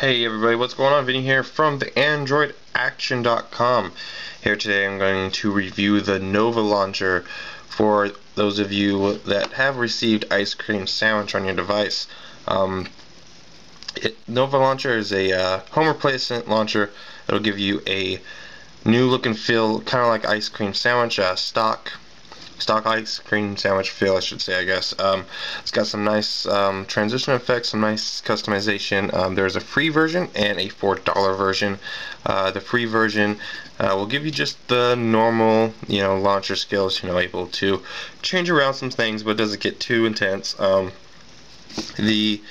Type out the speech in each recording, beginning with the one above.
Hey everybody, what's going on? Vinny here from the AndroidAction.com. Here today I'm going to review the Nova Launcher for those of you that have received Ice Cream Sandwich on your device. Um, it, Nova Launcher is a uh, home replacement launcher that'll give you a new look and feel, kind of like Ice Cream Sandwich, uh, stock stock ice cream sandwich feel I should say I guess. Um, it's got some nice um, transition effects some nice customization. Um, there's a free version and a four dollar version. Uh, the free version uh, will give you just the normal you know launcher skills you know able to change around some things but doesn't get too intense. Um, the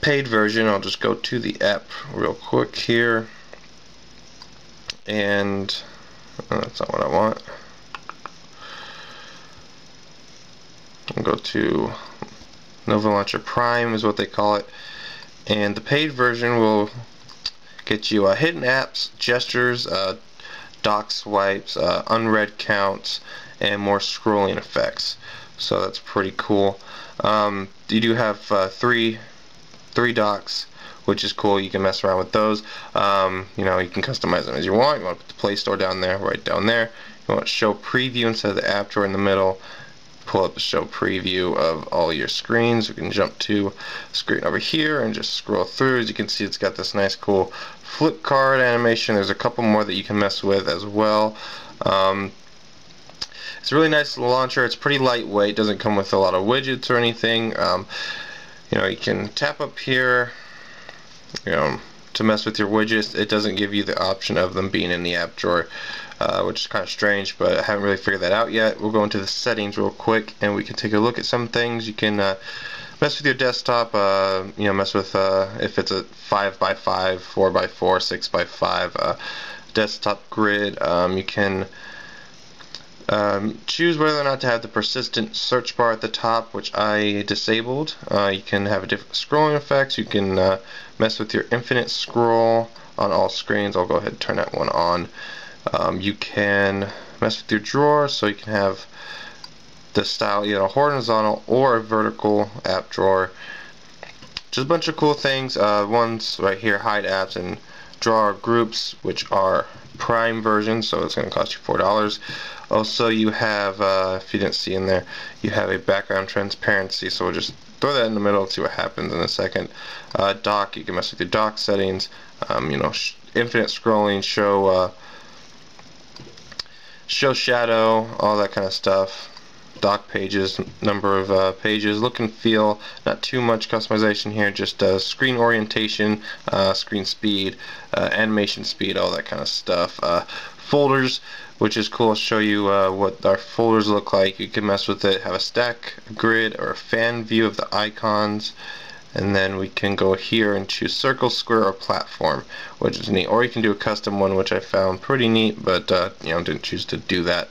paid version I'll just go to the app real quick here. And oh, that's not what I want go to Nova Launcher Prime is what they call it and the paid version will get you uh, hidden apps, gestures, uh, dock swipes, uh, unread counts, and more scrolling effects. So that's pretty cool. Um, you do have uh, three three docks, which is cool. You can mess around with those. Um, you know, you can customize them as you want. You want to put the Play Store down there, right down there. You want to show preview instead of the app drawer in the middle pull up a show preview of all your screens. We can jump to screen over here and just scroll through. As you can see, it's got this nice cool flip card animation. There's a couple more that you can mess with as well. Um, it's a really nice launcher. It's pretty lightweight. Doesn't come with a lot of widgets or anything. Um, you know, you can tap up here. You know, to mess with your widgets. It doesn't give you the option of them being in the app drawer, uh, which is kind of strange, but I haven't really figured that out yet. We'll go into the settings real quick, and we can take a look at some things. You can uh, mess with your desktop, uh, you know, mess with uh, if it's a 5x5, 4x4, 6x5 uh, desktop grid. Um, you can um, choose whether or not to have the persistent search bar at the top, which I disabled. Uh, you can have a different scrolling effects. You can uh, mess with your infinite scroll on all screens. I'll go ahead and turn that one on. Um, you can mess with your drawer, so you can have the style either horizontal or a vertical app drawer. Just a bunch of cool things. Uh, ones right here, hide apps and drawer groups, which are prime version so it's going to cost you four dollars. Also you have uh, if you didn't see in there you have a background transparency so we'll just throw that in the middle and see what happens in a second. Uh, dock you can mess with your dock settings um, you know infinite scrolling show uh, show shadow all that kind of stuff dock pages, number of uh, pages, look and feel, not too much customization here, just uh, screen orientation, uh, screen speed, uh, animation speed, all that kind of stuff. Uh, folders, which is cool, I'll show you uh, what our folders look like. You can mess with it, have a stack, a grid, or a fan view of the icons and then we can go here and choose circle, square, or platform, which is neat. Or you can do a custom one, which I found pretty neat, but uh, you know didn't choose to do that.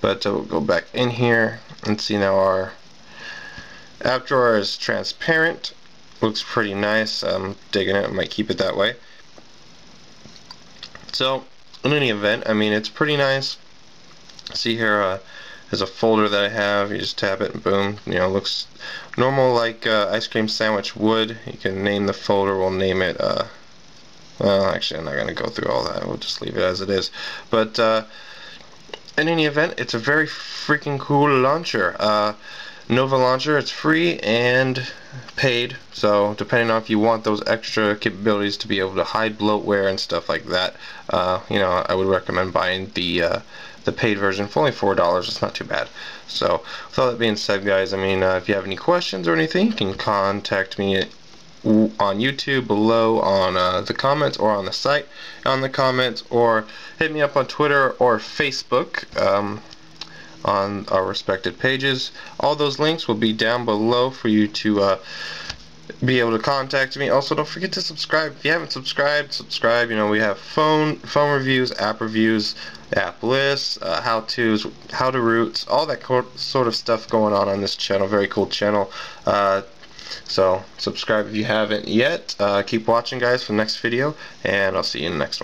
But uh, we'll go back in here and see now our app drawer is transparent. Looks pretty nice. I'm digging it. I might keep it that way. So, in any event, I mean, it's pretty nice. See here, uh, there's a folder that I have. You just tap it and boom. You know, looks normal like uh, ice cream sandwich would. You can name the folder. We'll name it. Uh, well, actually, I'm not going to go through all that. We'll just leave it as it is. But uh, in any event, it's a very freaking cool launcher. Uh, Nova Launcher, it's free and paid, so depending on if you want those extra capabilities to be able to hide bloatware and stuff like that, uh, you know, I would recommend buying the uh, the paid version for only four dollars. It's not too bad. So, with all that being said, guys, I mean, uh, if you have any questions or anything, you can contact me on YouTube below on uh, the comments or on the site on the comments or hit me up on Twitter or Facebook um, on our respective pages. All those links will be down below for you to uh, be able to contact me. Also, don't forget to subscribe. If you haven't subscribed, subscribe. You know, we have phone phone reviews, app reviews, app lists, uh, how-tos, how-to-roots, all that sort of stuff going on on this channel. Very cool channel. Uh, so subscribe if you haven't yet. Uh, keep watching guys for the next video and I'll see you in the next one.